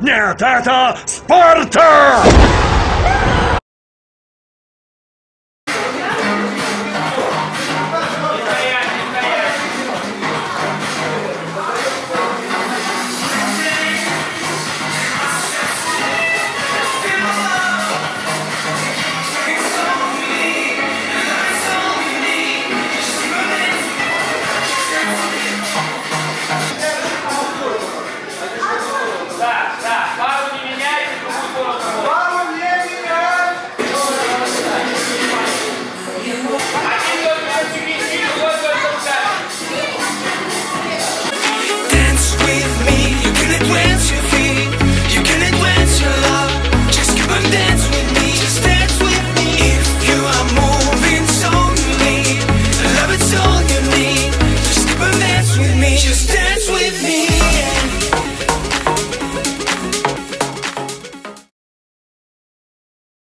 Нет, это Спарта!